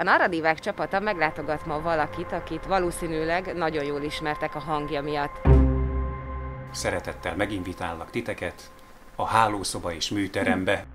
A narratívák csapata meglátogat ma valakit, akit valószínűleg nagyon jól ismertek a hangja miatt. Szeretettel meginvitálnak titeket a hálószoba és műterembe.